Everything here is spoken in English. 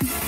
Bye.